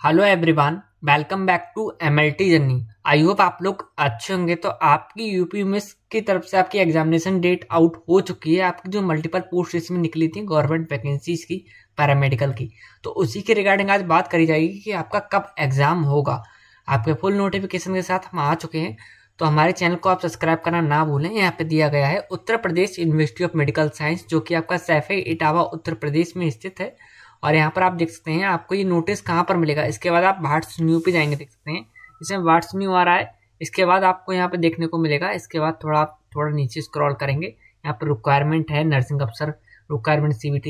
Hello everyone welcome back to M journey I hope आप लोग अच्छे होंगे। तो आपकी यूपी मिस की तरफ़ से आपकी एग्जामिनेशन डेट आउट हो चुकी है। आपकी जो मल्टीपल पोस्ट इसमें निकली थी गवर्नमेंट वैकेंसीज की पैरामेडिकल की। तो उसी के रिगार्डिंग आज बात करी जाएगी कि आपका कब एग्ज़ाम होगा। आपके फुल नोटिफिकेशन के साथ हम आ चुके हैं। तो हमारे चैनल को आप सब्सक्राइब करना ना भूलें। यहाँ पे दिया गया है, Uttar Pradesh university of medical science जो कि आपका सैफे इटावा उत्तर प्रदेश में स्थित है। और यहाँ पर आप देख सकते हैं, आपको ये नोटिस कहाँ पर मिलेगा? इसके बाद आप वाट्स न्यू पे जाएँगे, देख सकते हैं। इसमें वाट्स न्यू आ रहा है। इसके बाद आपको यहाँ पे देखने को मिलेगा। इसके बाद थोड़ा आप थोड़ा नीचे स्क्रॉल करेंगे। यहाँ पर रिक्वायरमेंट है नर्सिंग अफसर रिक्वायरमेंट सी बी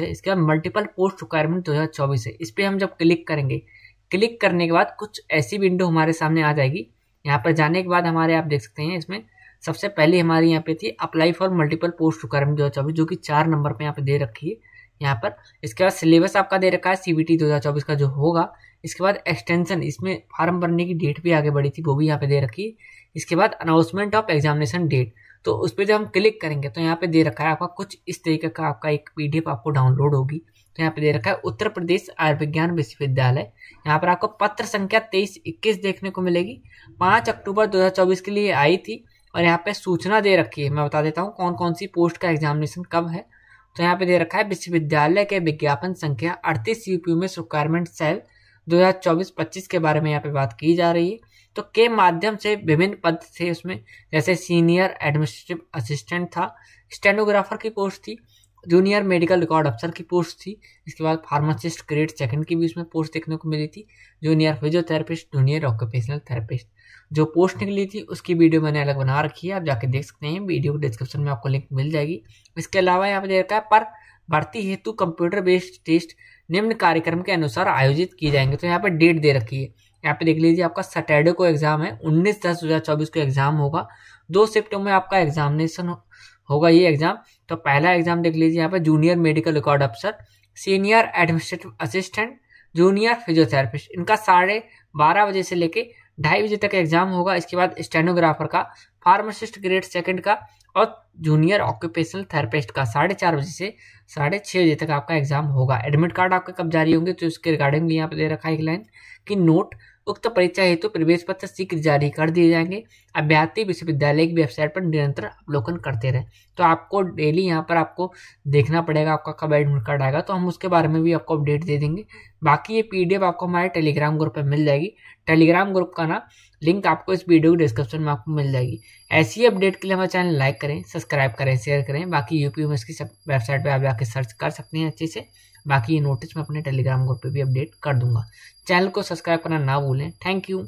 है। इसके बाद मल्टीपल पोस्ट रिक्वायरमेंट दो हज़ार चौबीस है। इस पर हम जब क्लिक करेंगे क्लिक करने के बाद कुछ ऐसी विंडो हमारे सामने आ जाएगी। यहाँ पर जाने के बाद हमारे आप देख सकते हैं इसमें सबसे पहले हमारी यहाँ पे थी apply for multiple post requirement दो हज़ार चौबीस, जो कि चार नंबर पे यहाँ पे दे रखी है। यहाँ पर। इसके बाद सिलेबस आपका दे रखा है सीबीटी 2024 का जो होगा। इसके बाद एक्सटेंशन इसमें फॉर्म भरने की डेट भी आगे बढ़ी थी, वो भी यहाँ पे दे रखी। है इसके बाद अनाउंसमेंट ऑफ़ एग्जामिनेशन डेट तो उस पर जब हम क्लिक करेंगे तो यहाँ पे दे रखा है आपका कुछ इस तरीके का आपका एक पीडीएफ आपको डाउनलोड होगी। तो यहाँ पे दे रखा है, उत्तर प्रदेश आयुर्विज्ञान विश्वविद्यालय। यहाँ पर आपको पत्र संख्या तेईस इक्कीस देखने को मिलेगी। पाँच अक्टूबर 2024 के लिए आई थी और यहाँ पे सूचना दे रखी है। मैं बता देता हूँ कौन कौन सी पोस्ट का एग्जामिनेशन कब है। तो यहाँ पे दे रखा है विश्वविद्यालय के विज्ञापन संख्या अड़तीस यूपीयू में रिक्वायरमेंट सेल 2024-25 के बारे में यहाँ पे बात की जा रही है। तो के माध्यम से विभिन्न पद थे उसमें, जैसे सीनियर एडमिनिस्ट्रेटिव असिस्टेंट था स्टेनोग्राफर की पोस्ट थी जूनियर मेडिकल रिकॉर्ड अफसर की पोस्ट थी। इसके बाद फार्मासिस्ट ग्रेड सेकंड की भी उसमें पोस्ट देखने को मिली थी। Junior physiotherapist, junior occupational therapist. जो पोस्ट निकली थी, उसकी वीडियो मैंने अलग बना रखी है। आप जाके देख सकते हैं, वीडियो डिस्क्रिप्शन में आपको लिंक मिल जाएगी। इसके अलावा यहाँ पे दे रखा है, पर भर्ती हेतु कंप्यूटर बेस्ड टेस्ट निम्न कार्यक्रम के अनुसार आयोजित किए जाएँगे। तो यहाँ पर डेट दे रखी है। यहाँ पे देख लीजिए, आपका सैटरडे को एग्ज़ाम है, उन्नीस दस दो हज़ार चौबीस को एग्ज़ाम होगा। दो शिफ्टों में आपका एग्जामिनेशन होगा ये एग्ज़ाम तो पहला एग्ज़ाम देख लीजिए यहाँ पे जूनियर मेडिकल रिकॉर्ड अफसर senior administrative assistant junior physiotherapist इनका साढ़े बारह बजे से लेके ढाई बजे तक एग्ज़ाम होगा। इसके बाद स्टेनोग्राफर का फार्मासिस्ट ग्रेड सेकंड का और जूनियर ऑक्यूपेशनल थेरेपिस्ट का साढ़े चार बजे से साढ़े छः बजे तक आपका एग्ज़ाम होगा। एडमिट कार्ड आपके कब जारी होंगे? तो इसके रिगार्डिंग भी यहाँ पे दे रखा है एक लाइन कि नोट उक्त परीक्षा हेतु प्रवेश पत्र शीघ्र जारी कर दिए जाएँगे। अभ्यर्थी विश्वविद्यालय की वेबसाइट पर निरंतर अवलोकन करते रहे। तो आपको डेली यहाँ पर आपको देखना पड़ेगा, आपका कब एडमिट कार्ड आएगा। तो हम उसके बारे में भी आपको अपडेट दे देंगे। बाकी ये पीडीएफ आपको हमारे टेलीग्राम ग्रुप पर मिल जाएगी। टेलीग्राम ग्रुप का ना लिंक आपको इस वीडियो के डिस्क्रिप्शन में आपको मिल जाएगी। ऐसी अपडेट के लिए हमारे चैनल लाइक करें सब्सक्राइब करें शेयर करें। बाकी यूपी में इसकी वेबसाइट पर आप जाकर सर्च कर सकते हैं अच्छे से। बाकी ये नोटिस मैं अपने टेलीग्राम ग्रुप पे भी अपडेट कर दूँगा। चैनल को सब्सक्राइब करना ना भूलें। Thank you